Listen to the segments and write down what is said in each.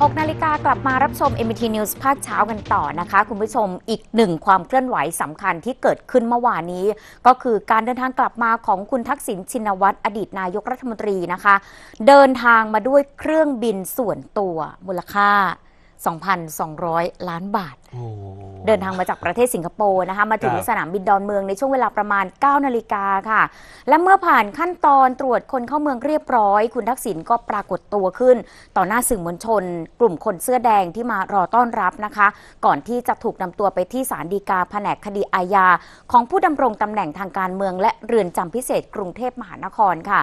6นาฬิกากลับมารับชม MT News ภาคเช้ากันต่อนะคะ คุณผู้ชมอีกหนึ่งความเคลื่อนไหวสำคัญที่เกิดขึ้นเมื่อวานนี้ ก็คือการเดินทางกลับมาของคุณทักษิณชินวัตรอดีตนายกรัฐมนตรีนะคะ เดินทางมาด้วยเครื่องบินส่วนตัวมูลค่า 2,200 ล้านบาท เดินทางมาจากประเทศสิงคโปร์นะคะมาถึงครับสนามบินดอนเมืองในช่วงเวลาประมาณ 9 นาฬิกาค่ะ และเมื่อผ่านขั้นตอนตรวจคนเข้าเมืองเรียบร้อย คุณทักษิณก็ปรากฏตัวขึ้น ต่อหน้าสื่อมวลชน กลุ่มคนเสื้อแดงที่มารอต้อนรับนะคะ ก่อนที่จะถูกนำตัวไปที่ศาลฎีกาแผนกคดีอาญาของผู้ดำรงตำแหน่งทางการเมือง และเรือนจำพิเศษกรุงเทพมหานครค่ะ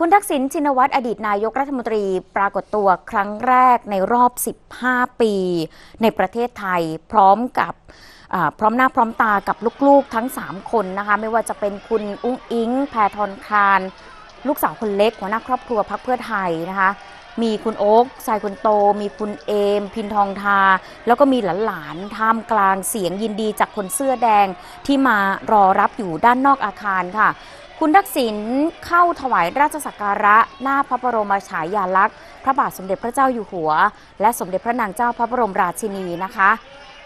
คุณทักษิณชินวัตรอดีตนายกรัฐมนตรีปรากฏตัวครั้งแรกในรอบ 15 ปี ในประเทศไทยพร้อมกับพร้อมหน้าพร้อมตากับลูกๆทั้ง 3 คนนะคะ ไม่ว่าจะเป็นคุณอุ้งอิง แพทองทานลูกสาวคนเล็ก หัวหน้าครอบครัวพักเพื่อไทยนะคะ มีคุณโอ๊คชายคนโต มีคุณเอม พินทองทา แล้วก็มีหลานๆท่ามกลางเสียงยินดีจากคนเสื้อแดงที่มารอรับอยู่ด้านนอกอาคารค่ะ คุณทักษิณเข้าถวายราชสักการะ หน้าพระบรมฉายาลักษณ์ พระบาทสมเด็จพระเจ้าอยู่หัว และสมเด็จพระนางเจ้าพระบรมราชินีนะคะ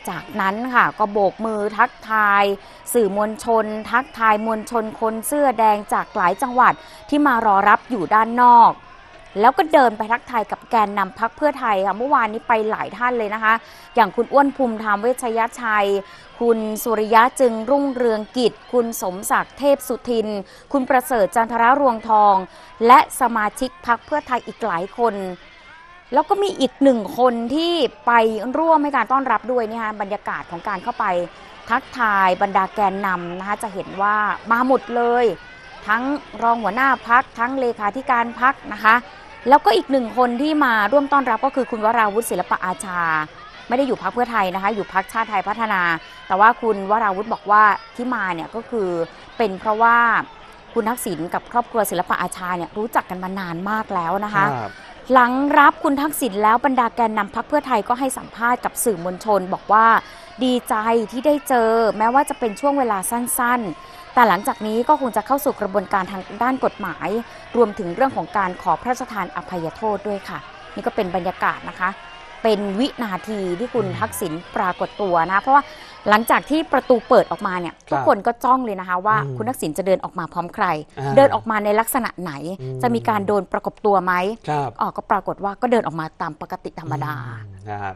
จากนั้นค่ะก็โบกมือทักทาย สื่อมวลชน ทักทายมวลชนคนเสื้อแดงจากหลายจังหวัดที่มารอรับอยู่ด้านนอก แล้วก็เดินไปทักทายกับแกนนำพักเพื่อไทยค่ะเมื่อวานนี้ไปหลายท่านเลยนะคะ อย่างคุณอ้วนภูมิธรรมเวชยชัย คุณสุริยะจึงรุ่งเรืองกิจ คุณสมศักดิ์เทพสุทิน คุณประเสริฐจันทรารวงทอง และสมาชิกพักเพื่อไทยอีกหลายคนแล้วก็มีอีกหนึ่งคนที่ไปร่วมให้การต้อนรับด้วยนี่ยค่ะบรรยากาศของการเข้าไปทักทายบรรดาแกนนำนะคะจะเห็นว่ามาหมดเลย ทั้งรองหัวหน้าพักทั้งเลขาธิการพักนะคะ แล้วก็อีกหนึ่งคนที่มาร่วมต้อนรับก็คือคุณวราวุฒิศิลปะอาชา ไม่ได้อยู่พักเพื่อไทยนะคะ อยู่พักชาติไทยพัฒนา แต่ว่าคุณวราวุฒิบอกว่าที่มาเนี่ยก็คือเป็นเพราะว่าคุณทักษิณกับครอบครัวศิลปะอาชาเนี่ยรู้จักกันมานานมากแล้วนะคะครับหลังรับคุณทักษิณแล้วบรรดาแกนนำพักเพื่อไทยก็ให้สัมภาษณ์กับสื่อมวลชน บอกว่าดีใจที่ได้เจอแม้ว่าจะเป็นช่วงเวลาสั้นๆ แต่หลังจากนี้ก็คงจะเข้าสู่กระบวนการทางด้านกฎหมาย รวมถึงเรื่องของการขอพระราชทานอภัยโทษด้วยค่ะ นี่ก็เป็นบรรยากาศนะคะ เป็นวินาทีที่คุณทักษิณปรากฏตัวนะ เพราะว่าหลังจากที่ประตูเปิดออกมาเนี่ยทุกคนก็จ้องเลยนะคะว่าอืมคุณทักษิณจะเดินออกมาพร้อมใครอ่าเดินออกมาในลักษณะไหนอืมจะมีการโดนประกบตัวไหมครับอ๋อก็ปรากฏว่าก็เดินออกมาตามปกติธรรมดานะครับ